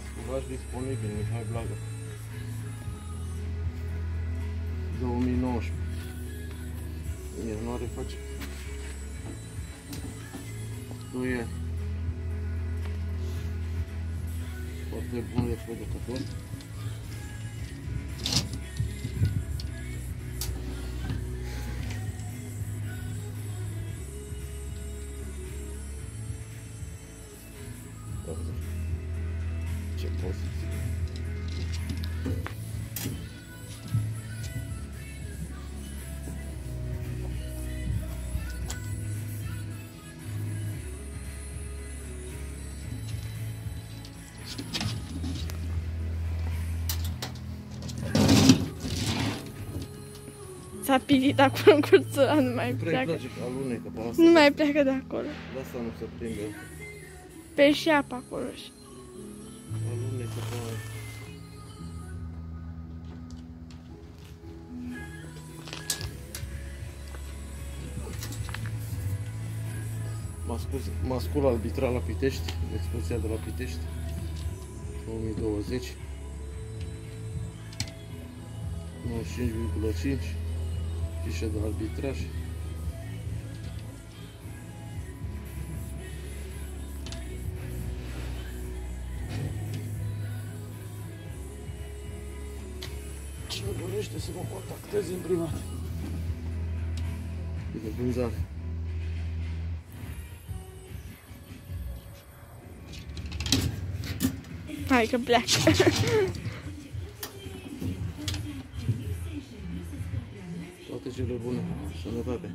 Masculaș disponibil, Mihai Blaga. 2019. În ianuarie face 2 ani. Foarte bun de Ce poziție. S-a pilit acolo în curță, nu mai Prea pleacă. place că alunecă pe asta. Nu mai pleacă de acolo. De asta nu se prinde. Pe și apa acolo. și- Alunecă pe aia. Mascul, mascul arbitral la Pitești, expoziția de la Pitești, 2020. 95,5 fișă de arbitraj. Dorește să mă contacteze în privat? E de vânzare. Hai că pleacă. Toate cele bune. Sănătate.